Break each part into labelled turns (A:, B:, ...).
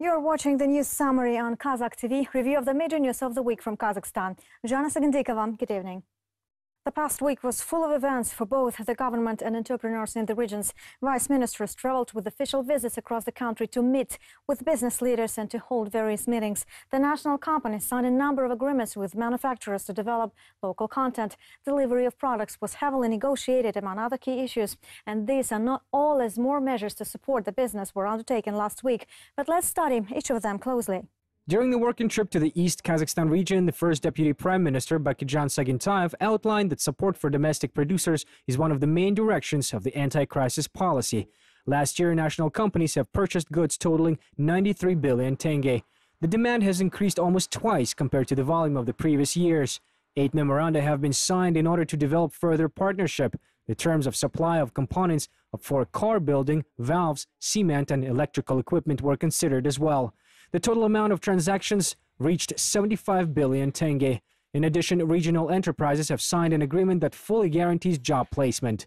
A: You're watching the news summary on Kazakh TV, review of the major news of the week from Kazakhstan. Jana Sagandikova, good evening. The past week was full of events for both the government and entrepreneurs in the regions. Vice ministers traveled with official visits across the country to meet with business leaders and to hold various meetings. The national company signed a number of agreements with manufacturers to develop local content. Delivery of products was heavily negotiated among other key issues. And these are not all as more measures to support the business were undertaken last week. But let's study each of them closely.
B: During the working trip to the East Kazakhstan region, the first Deputy Prime Minister, Bakytzhan Sagintayev, outlined that support for domestic producers is one of the main directions of the anti-crisis policy. Last year, national companies have purchased goods totaling 93 billion tenge. The demand has increased almost twice compared to the volume of the previous years. Eight memoranda have been signed in order to develop further partnership. The terms of supply of components for car building, valves, cement and electrical equipment were considered as well. The total amount of transactions reached 75 billion tenge. In addition, regional enterprises have signed an agreement that fully guarantees job placement.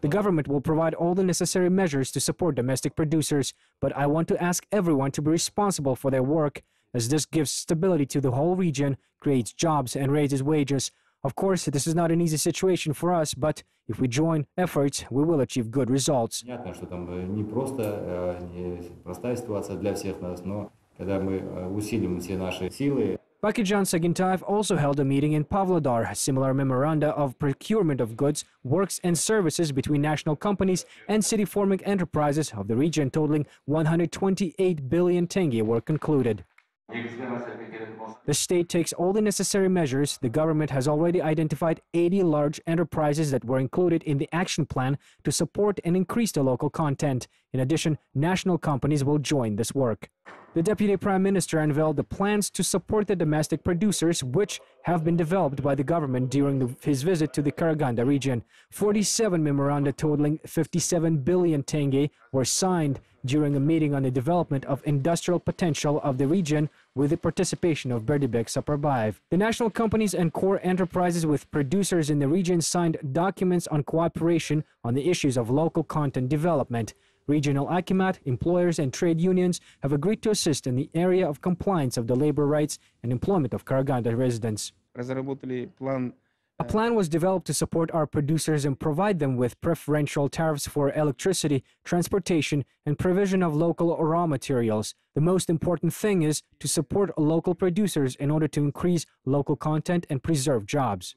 B: The government will provide all the necessary measures to support domestic producers, but I want to ask everyone to be responsible for their work, as this gives stability to the whole region, creates jobs, and raises wages. Of course, this is not an easy situation for us, but if we join efforts, we will achieve good results. Bakytzhan Sagintayev also held a meeting in Pavlodar, similar memoranda of procurement of goods, works and services between national companies and city-forming enterprises of the region totaling 128 billion tenge were concluded. The state takes all the necessary measures. The government has already identified 80 large enterprises that were included in the action plan to support and increase the local content. In addition, national companies will join this work. The Deputy Prime Minister unveiled the plans to support the domestic producers, which have been developed by the government during the, his visit to the Karaganda region. 47 memoranda totaling 57 billion tenge were signed during a meeting on the development of industrial potential of the region with the participation of Berdibek Saparbayev. The national companies and core enterprises with producers in the region signed documents on cooperation on the issues of local content development. Regional Akimat, employers and trade unions have agreed to assist in the area of compliance of the labor rights and employment of Karaganda residents. A plan was developed to support our producers and provide them with preferential tariffs for electricity, transportation, and provision of local raw materials. The most important thing is to support local producers in order to increase local content and preserve jobs.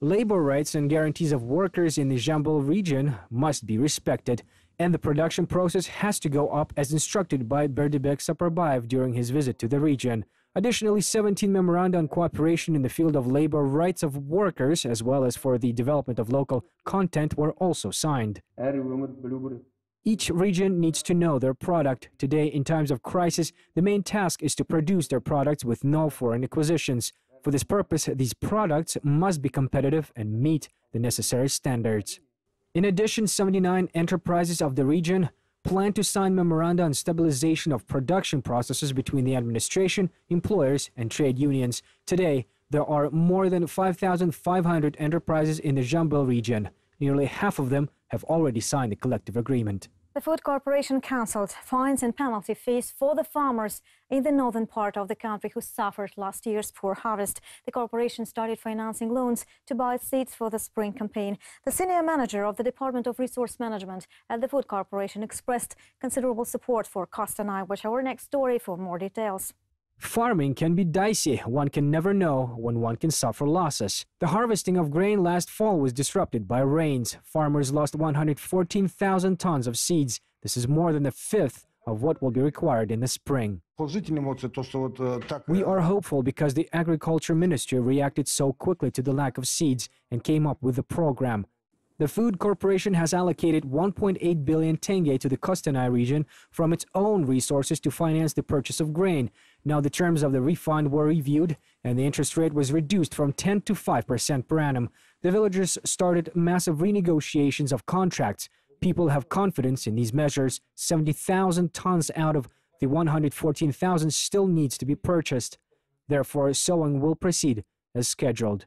B: Labor rights and guarantees of workers in the Zhambyl region must be respected, and the production process has to go up as instructed by Berdibek Saparbayev during his visit to the region. Additionally, 17 memoranda on cooperation in the field of labor rights of workers, as well as for the development of local content, were also signed. Each region needs to know their product. Today, in times of crisis, the main task is to produce their products with no foreign acquisitions. For this purpose, these products must be competitive and meet the necessary standards. In addition, 79 enterprises of the region plan to sign memoranda on stabilization of production processes between the administration, employers, and trade unions. Today, there are more than 5,500 enterprises in the Zhambyl region. Nearly half of them have already signed a collective agreement.
A: The Food Corporation cancelled fines and penalty fees for the farmers in the northern part of the country who suffered last year's poor harvest. The corporation started financing loans to buy seeds for the spring campaign. The senior manager of the Department of Resource Management at the Food Corporation expressed considerable support for Kostanay. Watch our next story for more details.
B: Farming can be dicey. One can never know when one can suffer losses. The harvesting of grain last fall was disrupted by rains. Farmers lost 114,000 tons of seeds. This is more than a fifth of what will be required in the spring. We are hopeful because the Agriculture Ministry reacted so quickly to the lack of seeds and came up with a program. The Food Corporation has allocated 1.8 billion tenge to the Kostanay region from its own resources to finance the purchase of grain. Now the terms of the refund were reviewed and the interest rate was reduced from 10 to 5% per annum. The villagers started massive renegotiations of contracts. People have confidence in these measures. 70,000 tons out of the 114,000 still needs to be purchased. Therefore, sowing will proceed as scheduled.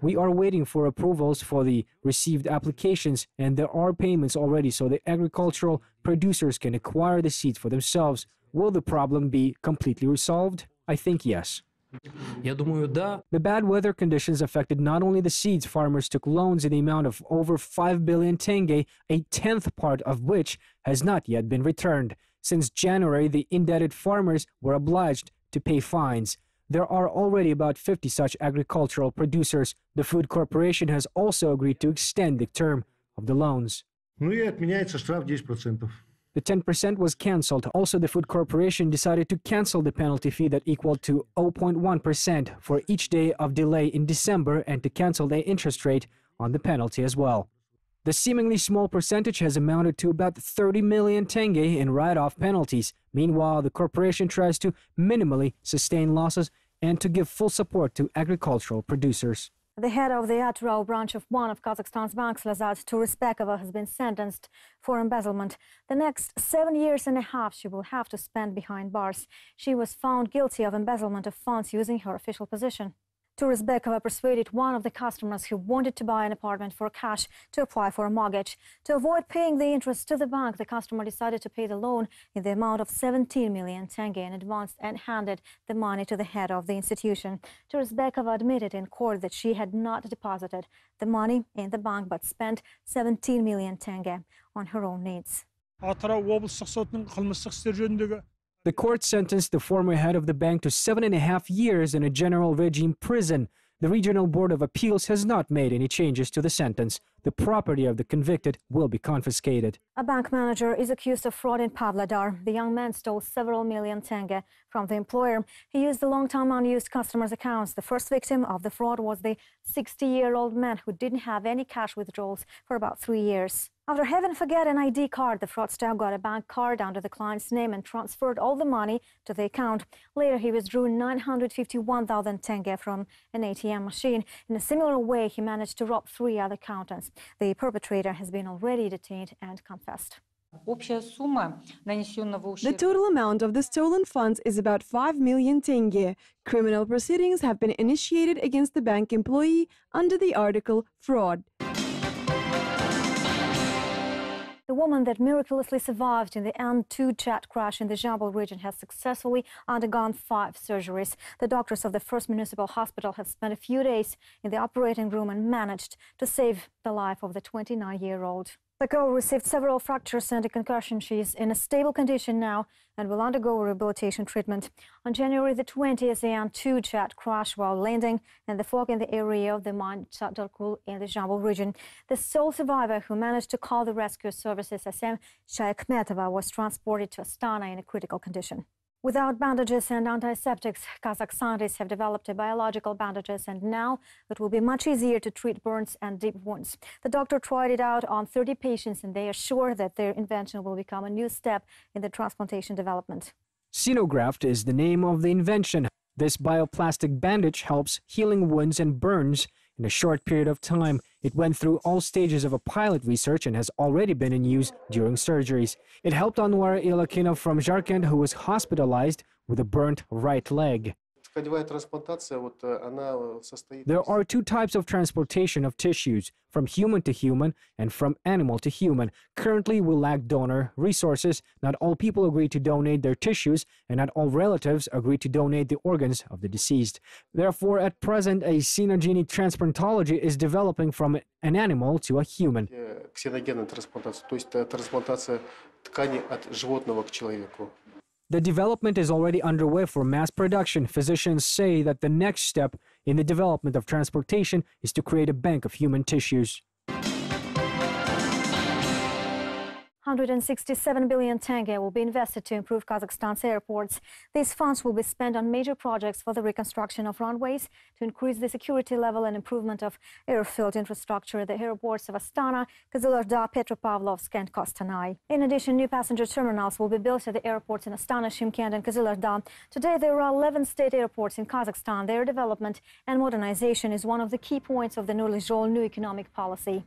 B: We are waiting for approvals for the received applications, and there are payments already so the agricultural producers can acquire the seeds for themselves. Will the problem be completely resolved? I think yes. The bad weather conditions affected not only the seeds, farmers took loans in the amount of over 5 billion tenge, a tenth part of which has not yet been returned. Since January, the indebted farmers were obliged to pay fines. There are already about 50 such agricultural producers. The Food Corporation has also agreed to extend the term of the loans. The 10% was cancelled. Also, the Food Corporation decided to cancel the penalty fee that equaled to 0.1% for each day of delay in December and to cancel the interest rate on the penalty as well. The seemingly small percentage has amounted to about 30 million tenge in write off penalties. Meanwhile, the corporation tries to minimally sustain losses and to give full support to agricultural producers.
A: The head of the Atyrau branch of one of Kazakhstan's banks, Lyazzat Turysbekova, has been sentenced for embezzlement. The next seven years and a half she will have to spend behind bars. She was found guilty of embezzlement of funds using her official position. Turysbekova persuaded one of the customers who wanted to buy an apartment for cash to apply for a mortgage. To avoid paying the interest to the bank, the customer decided to pay the loan in the amount of 17 million tenge in advance and handed the money to the head of the institution. Turysbekova admitted in court that she had not deposited the money in the bank but spent 17 million tenge on her own needs.
B: The court sentenced the former head of the bank to seven and a half years in a general regime prison. The Regional Board of Appeals has not made any changes to the sentence. The property of the convicted will be confiscated.
A: A bank manager is accused of fraud in Pavlodar. The young man stole several million tenge from the employer. He used the long-time unused customers' accounts. The first victim of the fraud was the 60-year-old man who didn't have any cash withdrawals for about three years. After having forget an ID card, the fraudster got a bank card under the client's name and transferred all the money to the account. Later, he withdrew 951,000 tenge from an ATM machine. In a similar way, he managed to rob three other accountants. The perpetrator has been already detained and confessed.
C: The total amount of the stolen funds is about 5 million tenge. Criminal proceedings have been initiated against the bank employee under the article fraud.
A: The woman that miraculously survived in the AN-2 jet crash in the Zhambyl region has successfully undergone five surgeries. The doctors of the first municipal hospital have spent a few days in the operating room and managed to save the life of the 29-year-old. The girl received several fractures and a concussion. She is in a stable condition now and will undergo rehabilitation treatment. On January the 20th, the An-2 jet crashed while landing in the fog in the area of the Mount Chatdarkul in the Zhambyl region. The sole survivor who managed to call the rescue services, Asem Shayakhmetova, was transported to Astana in a critical condition. Without bandages and antiseptics, Kazakh scientists have developed a biological bandages and now it will be much easier to treat burns and deep wounds. The doctor tried it out on 30 patients and they are sure that their invention will become a new step in the transplantation development.
B: Xenograft is the name of the invention. This bioplastic bandage helps healing wounds and burns in a short period of time. It went through all stages of a pilot research and has already been in use during surgeries. It helped Anwar Ilakinov from Jarkand, who was hospitalized with a burnt right leg.
D: Э, э,
B: there are two types of transplantation of tissues, from human to human and from animal to human. Currently, we lack donor resources. Not all people agree to donate their tissues, and not all relatives agree to donate the organs of the deceased. Therefore, at present, a xenogenic transplantology is developing from an animal to a human.
D: Э, ксеногенная трансплантация, то есть трансплантация ткани от животного к человеку.
B: The development is already underway for mass production. Physicians say that the next step in the development of transplantation is to create a bank of human tissues.
A: 167 billion tenge will be invested to improve Kazakhstan's airports. These funds will be spent on major projects for the reconstruction of runways, to increase the security level and improvement of airfield infrastructure at the airports of Astana, Kyzylorda, Petropavlovsk and Kostanay. In addition, new passenger terminals will be built at the airports in Astana, Shymkent and Kyzylorda. Today, there are 11 state airports in Kazakhstan. Their development and modernization is one of the key points of the Nurly new economic policy.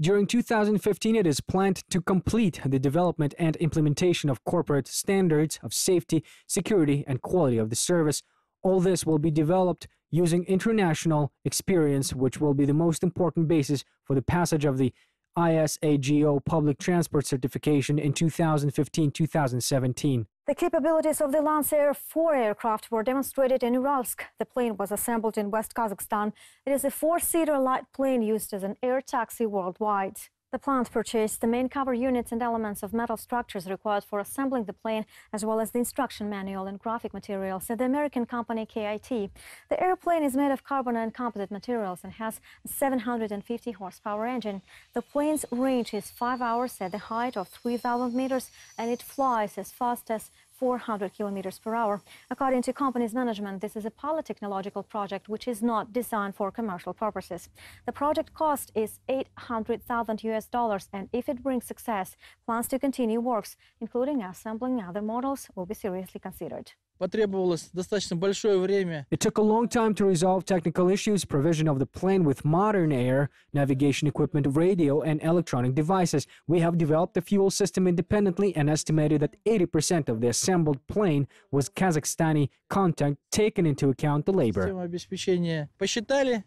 B: During 2015, it is planned to complete the development and implementation of corporate standards of safety, security, and quality of the service. All this will be developed using international experience, which will be the most important basis for the passage of the ISAGO public transport certification in 2015 2017.
A: The capabilities of the Lancair 4 aircraft were demonstrated in Uralsk. The plane was assembled in West Kazakhstan. It is a four-seater light plane used as an air taxi worldwide. The plant purchased the main cover units and elements of metal structures required for assembling the plane, as well as the instruction manual and graphic materials at the American company KIT. The airplane is made of carbon and composite materials and has a 750 horsepower engine. The plane's range is 5 hours at the height of 3,000 meters, and it flies as fast as 400 kilometers per hour. According to company's management, this is a pilot technological project which is not designed for commercial purposes. The project cost is 800,000 US dollars, and if it brings success, plans to continue works, including assembling other models, will be seriously considered
E: Потребовалось достаточно большое время.
B: It took a long time to resolve technical issues, provision of the plane with modern air, navigation equipment, radio, and electronic devices. We have developed the fuel system independently and estimated that 80% of the assembled plane was Kazakhstani content, taken into account the labor.
E: Система обеспечения посчитали,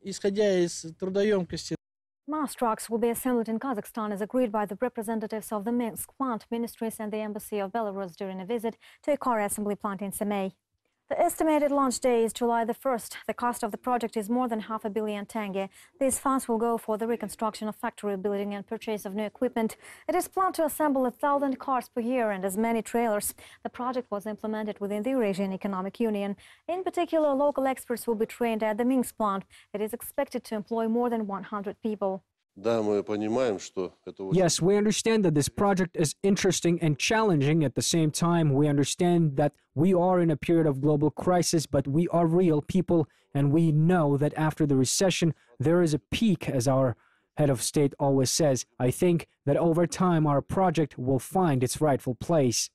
E: исходя из трудоемкости
A: MAZ trucks will be assembled in Kazakhstan as agreed by the representatives of the Minsk plant ministries and the embassy of Belarus during a visit to a car assembly plant in Semey. The estimated launch day is July the 1st. The cost of the project is more than half a billion tenge. These funds will go for the reconstruction of factory building and purchase of new equipment. It is planned to assemble a thousand cars per year and as many trailers. The project was implemented within the Eurasian Economic Union. In particular, local experts will be trained at the Minsk plant. It is expected to employ more than 100 people.
F: Да, мы понимаем, что это очень
B: Yes, we understand that this project is interesting and challenging. At the same time, we understand that we are in a period of global crisis, but we are real people, and we know that after the recession, there is a peak, as our head of state always says. I think that over time, our project will find its rightful place.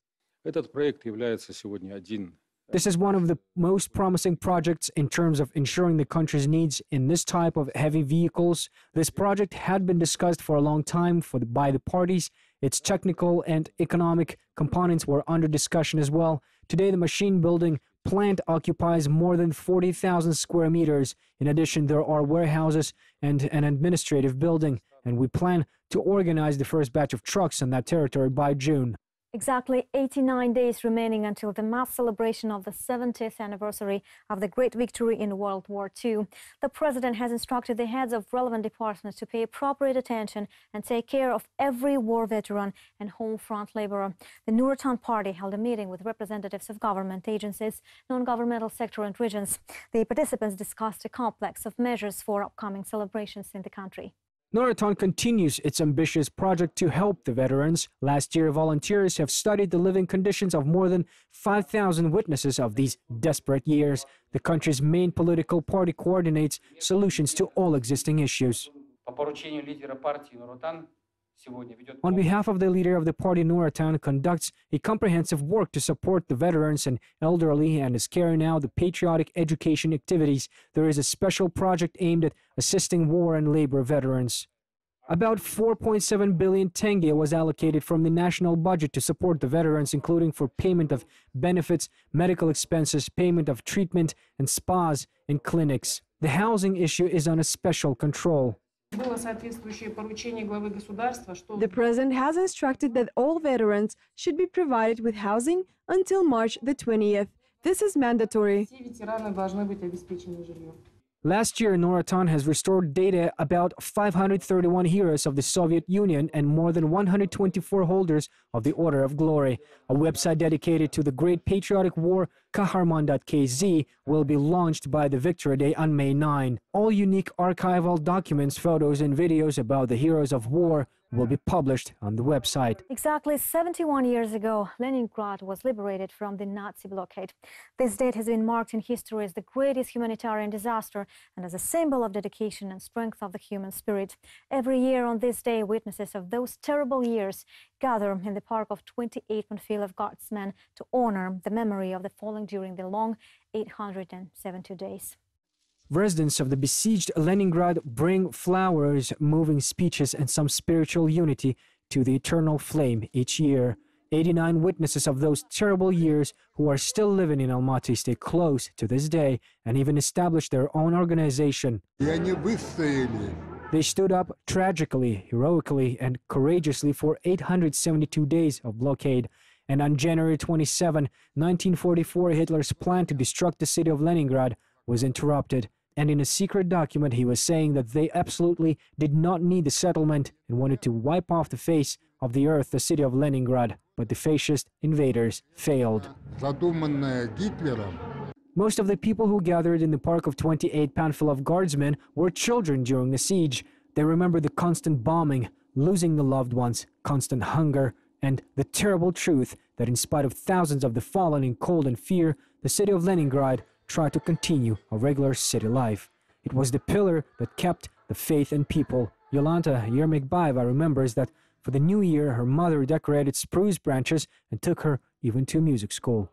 G: Этот проект является сегодня один
B: This is one of the most promising projects in terms of ensuring the country's needs in this type of heavy vehicles. This project had been discussed for a long time for the, by the parties. Its technical and economic components were under discussion as well. Today, the machine building plant occupies more than 40,000 square meters. In addition, there are warehouses and an administrative building, and we plan to organize the first batch of trucks on that territory by June.
A: Exactly 89 days remaining until the mass celebration of the 70th anniversary of the great victory in World War II. The president has instructed the heads of relevant departments to pay appropriate attention and take care of every war veteran and home front laborer. The Nur Otan party held a meeting with representatives of government agencies, non-governmental sector and regions. The participants discussed a complex of measures for upcoming celebrations in the country.
B: Nur Otan continues its ambitious project to help the veterans. Last year, volunteers have studied the living conditions of more than 5,000 witnesses of these desperate years. The country's main political party coordinates solutions to all existing issues. On behalf of the leader of the party, Nur Otan, conducts a comprehensive work to support the veterans and elderly and is carrying out the patriotic education activities. There is a special project aimed at assisting war and labor veterans. About 4.7 billion tenge was allocated from the national budget to support the veterans, including for payment of benefits, medical expenses, payment of treatment, and spas and clinics. The housing issue is on a special control.
C: The president has instructed that all veterans should be provided with housing until March the 20th. This is mandatory.
B: Last year, Nur Otan has restored data about 531 heroes of the Soviet Union and more than 124 holders of the Order of Glory, a website dedicated to the Great Patriotic War Kaharman.kz, will be launched by the Victory Day on May 9. All unique archival documents, photos, and videos about the heroes of war will be published on the website.
A: Exactly 71 years ago, Leningrad was liberated from the Nazi blockade. This date has been marked in history as the greatest humanitarian disaster and as a symbol of dedication and strength of the human spirit. Every year on this day, witnesses of those terrible years gather in the park of 28 Panfilov Guardsmen to honor the memory of the fallen during the long 872 days.
B: Residents of the besieged Leningrad bring flowers, moving speeches, and some spiritual unity to the eternal flame each year. 89 witnesses of those terrible years who are still living in Almaty stay close to this day and even established their own organization. They stood up tragically, heroically, and courageously for 872 days of blockade. And on January 27, 1944, Hitler's plan to destruct the city of Leningrad was interrupted. And in a secret document, he was saying that they absolutely did not need the settlement and wanted to wipe off the face of the earth the city of Leningrad. But the fascist invaders failed. Most of the people who gathered in the park of 28 Panfilov guardsmen were children during the siege. They remember the constant bombing, losing the loved ones, constant hunger, and the terrible truth that in spite of thousands of the fallen in cold and fear, the city of Leningrad tried to continue a regular city life. It was the pillar that kept the faith in people. Yolanta Yermekbaeva remembers that for the new year, her mother decorated spruce branches and took her even to music school.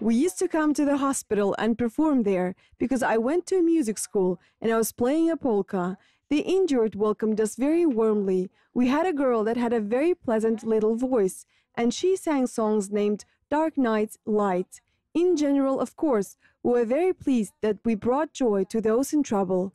C: We used to come to the hospital and perform there because I went to a music school and I was playing a polka. The injured welcomed us very warmly. We had a girl that had a very pleasant little voice, and she sang songs named Dark Night's Light. In general, of course, we were very pleased that we brought joy to those in trouble.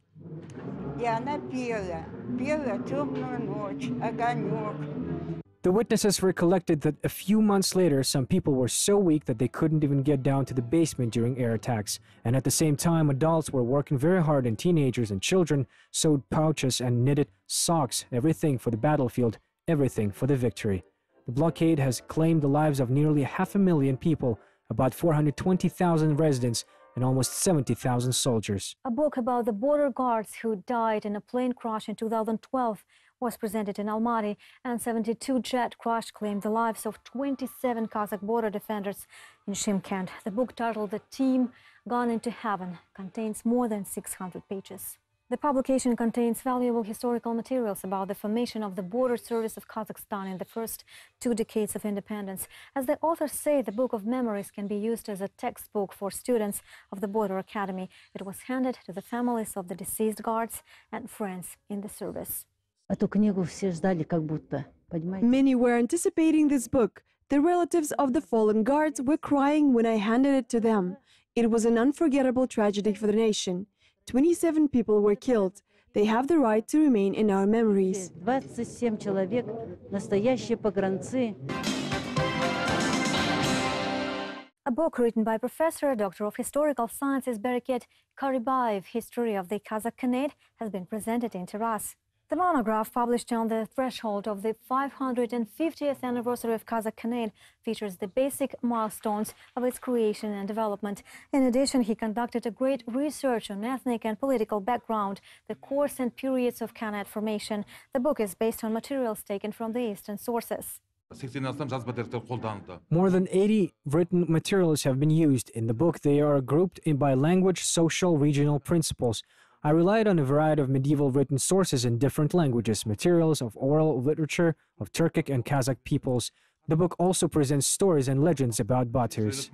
B: The witnesses recollected that a few months later, some people were so weak that they couldn't even get down to the basement during air attacks. And at the same time, adults were working very hard, and teenagers and children sewed pouches and knitted socks, everything for the battlefield, everything for the victory. The blockade has claimed the lives of nearly half a million people, about 420,000 residents, and almost 70,000 soldiers.
A: A book about the border guards who died in a plane crash in 2012 was presented in Almaty, An-72 jet crash claimed the lives of 27 Kazakh border defenders in Shymkent. The book titled The Team Gone into Heaven contains more than 600 pages. The publication contains valuable historical materials about the formation of the border service of Kazakhstan in the first two decades of independence. As the authors say, the Book of Memories can be used as a textbook for students of the Border Academy. It was handed to the families of the deceased guards and friends in the service.
C: Many were anticipating this book. The relatives of the fallen guards were crying when I handed it to them. It was an unforgettable tragedy for the nation. 27 people were killed. They have the right to remain in our memories.
A: A book written by Professor Doctor of Historical Sciences Bereket Karibayev, History of the Kazakh Khanate, has been presented in Taraz. The monograph, published on the threshold of the 550th anniversary of Kazakh Khanate, features the basic milestones of its creation and development. In addition, he conducted a great research on ethnic and political background, the course and periods of Khanate formation. The book is based on materials taken from the Eastern sources.
B: More than 80 written materials have been used. In the book, they are grouped in by language, social, regional principles. I relied on a variety of medieval written sources in different languages, materials of oral literature of Turkic and Kazakh peoples. The book also presents stories and legends about Batirs.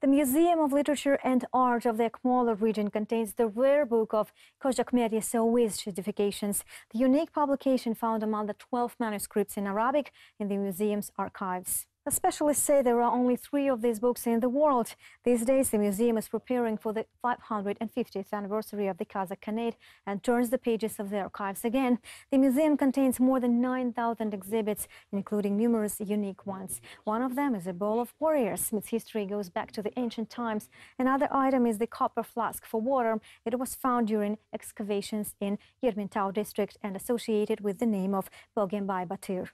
A: The Museum of Literature and Art of the Akmola region contains the rare book of Kojakmerye Seowiz certifications, the unique publication found among the 12 manuscripts in Arabic in the museum's archives. Specialists say there are only three of these books in the world. These days, the museum is preparing for the 550th anniversary of the Kazakh Khanate and turns the pages of the archives again. The museum contains more than 9,000 exhibits, including numerous unique ones. One of them is a bowl of warriors. Its history goes back to the ancient times. Another item is the copper flask for water. It was found during excavations in Yereymentau district and associated with the name of Bogembay Batir.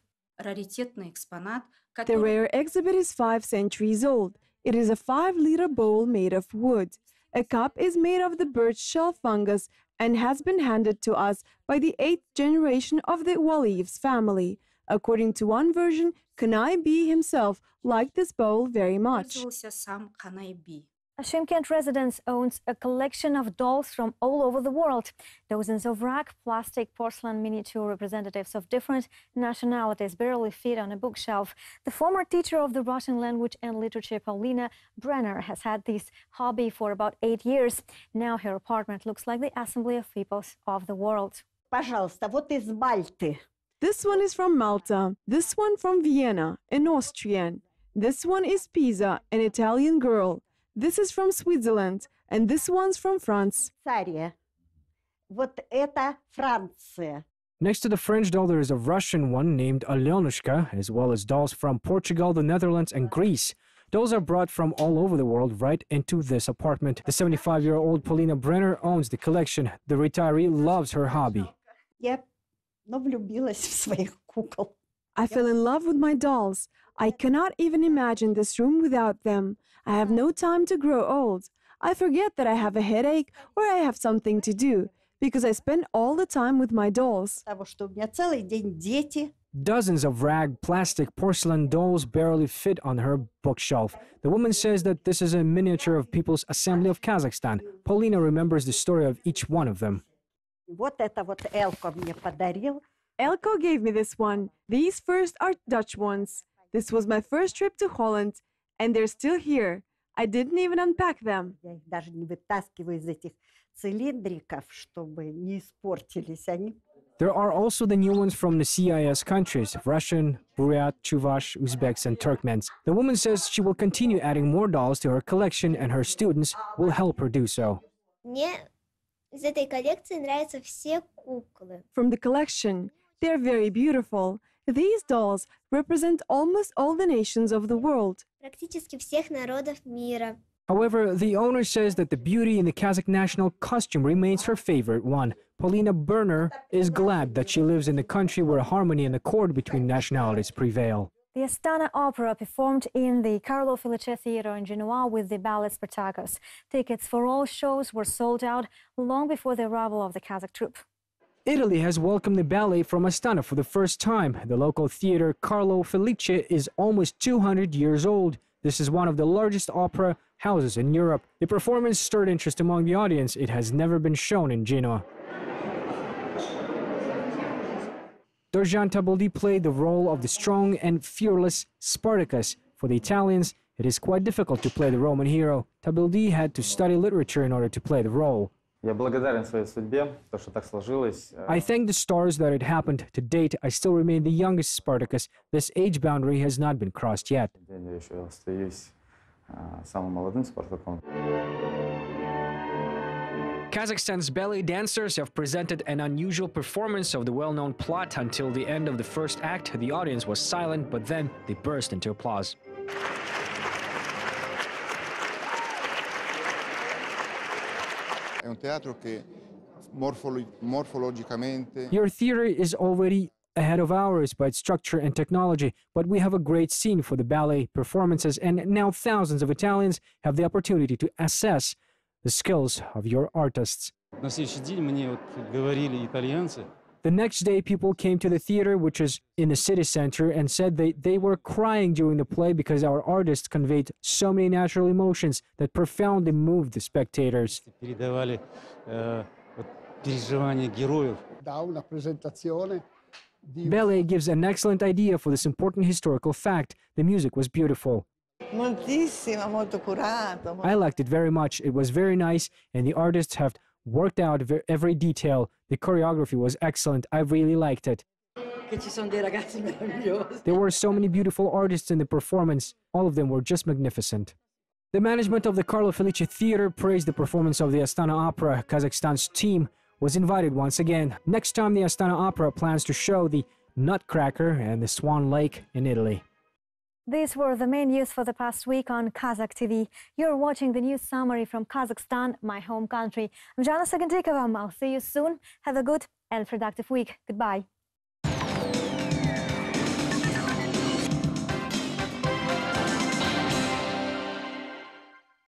C: The rare exhibit is five centuries old. It is a five-liter bowl made of wood. A cup is made of the birch shell fungus and has been handed to us by the eighth generation of the Waliyevs family. According to one version, Kanai B himself liked this bowl very much.
A: A Shymkent residence owns a collection of dolls from all over the world. Dozens of rack, plastic, porcelain miniature representatives of different nationalities barely fit on a bookshelf. The former teacher of the Russian language and literature, Paulina Brenner, has had this hobby for about eight years. Now her apartment looks like the assembly of peoples of the world.
H: Пожалуйста, вот из Мальты.
C: This one is from Malta, this one from Vienna, an Austrian. This one is Pisa, an Italian girl. This is from Switzerland, and this one's from France.
H: Швейцария. Вот это Франция.
B: Next to the French doll, there is a Russian one named Alyonushka, as well as dolls from Portugal, the Netherlands, and Greece. Dolls are brought from all over the world right into this apartment. The 75 year old Paulina Brenner owns the collection. The retiree loves her hobby.
H: Я ну, влюбилась в своих кукол.
C: I fell in love with my dolls. I cannot even imagine this room without them. I have no time to grow old. I forget that I have a headache or I have something to do because I spend all the time with my dolls.
B: Dozens of rag, plastic, porcelain dolls barely fit on her bookshelf. The woman says that this is a miniature of People's Assembly of Kazakhstan. Paulina remembers the story of each one of them.
C: Elko gave me this one. These first are Dutch ones. This was my first trip to Holland, and they're still here. I didn't even unpack them.
H: Я их даже не вытаскиваю из этих цилиндриков, чтобы не испортились они.
B: There are also the new ones from the CIS countries Russian, Buryat, Chuvash, Uzbeks, and Turkmens. The woman says she will continue adding more dolls to her collection, and her students will help her do so.
I: Мне из этой коллекции нравятся все куклы.
C: From the collection, they're very beautiful. these dolls represent almost all the nations of the world.
B: However, the owner says that the beauty in the Kazakh national costume remains her favorite one. Paulina Brenner is glad that she lives in a country where harmony and accord between nationalities prevail.
A: The Astana Opera performed in the Carlo Felice Theatre in Genoa with the ballet Spartacus. Tickets for all shows were sold out long before the arrival of the Kazakh troupe.
B: Italy has welcomed the ballet from Astana for the first time. The local theater Carlo Felice is almost 200 years old. This is one of the largest opera houses in Europe. The performance stirred interest among the audience. It has never been shown in Genoa. Dorjan Taboldi played the role of the strong and fearless Spartacus. For the Italians, it is quite difficult to play the Roman hero. Taboldi had to study literature in order to play the role.
J: Я благодарен своей судьбе, то, что так сложилось.
B: I thank the stars that it happened. To date, I still remain the youngest Spartacus. This age boundary has not been crossed yet.
J: Я еще остаюсь самым молодым Спартаком.
B: Kazakhstan's ballet dancers have presented an unusual performance of the well-known plot until the end of the first act. The audience was silent, but then they burst into applause.
K: È un teatro che morfolo- morfologicamente
B: Your theater is already ahead of ours by its structure and technology, but we have a great scene for the ballet performances, and now thousands of Italians have the opportunity to assess the skills of your artists.
G: На следующий день мне вот говорили итальянцы,
B: the next day, people came to the theater, which is in the city center, and said they, they were crying during the play because our artists conveyed so many natural emotions that profoundly moved the spectators. Ballet gives an excellent idea for this important historical fact. The music was beautiful. I liked it very much. It was very nice, and the artists have worked out every detail. The choreography was excellent. I really liked it.
L: Che ci sono dei ragazzi meravigliosi.
B: There were so many beautiful artists in the performance. All of them were just magnificent. The management of the Carlo Felice Theater praised the performance of the Astana Opera. Kazakhstan's team was invited once again. Next time, the Astana Opera plans to show the Nutcracker and the Swan Lake in Italy.
A: These were the main news for the past week on Kazakh TV. You're watching the news summary from Kazakhstan, my home country. I'm Jana Sagandikova. I'll see you soon. Have a good and productive week. Goodbye.